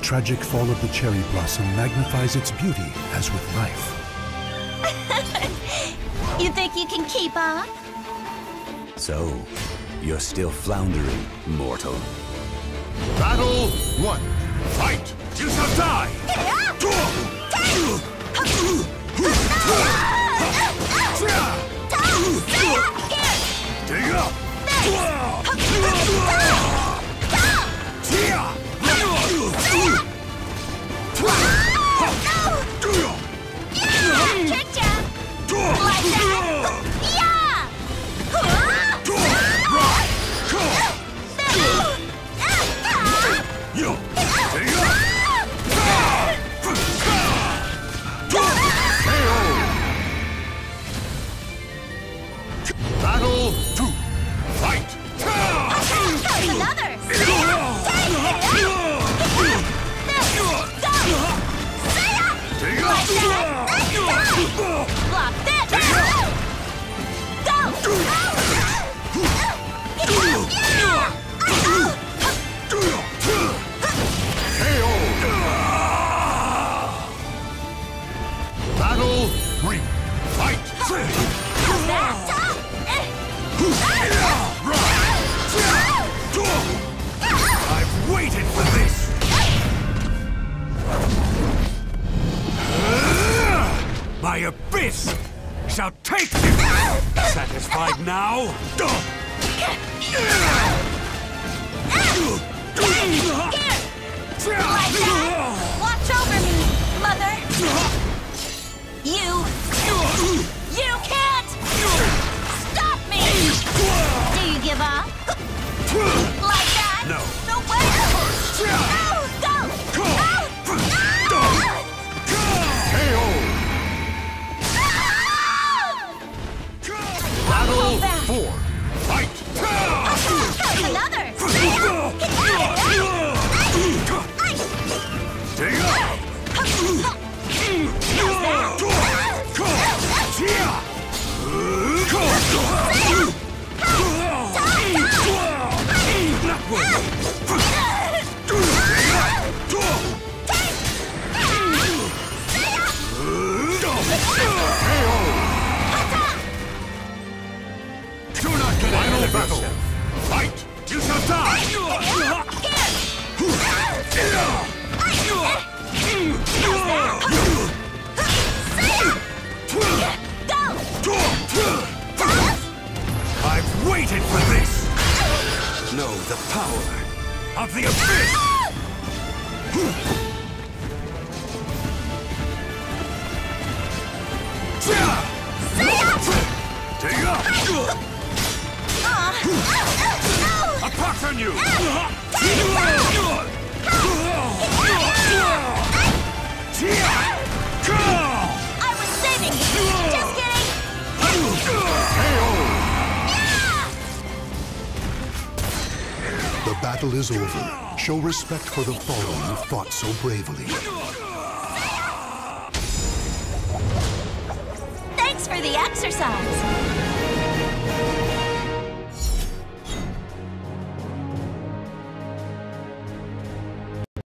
tragic fall of the cherry blossom magnifies its beauty as with life. You think you can keep up? So, you're still floundering, mortal. Battle one. Fight! You shall die! Battle two. Abyss shall take you! Satisfied now? Watch Of battle. Fight! You shall die! I've waited for this! Know the power of the abyss! A pox on you! I! Just kidding! The battle is over. Show respect for the fallen who fought so bravely. Thanks for the exercise!